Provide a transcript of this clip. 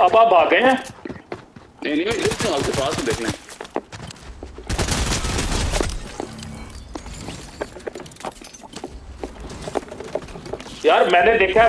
अब आप आ गए हैं। नहीं नहीं मैं लिफ्ट में आपके पास हूँ देख यार मैंने देखा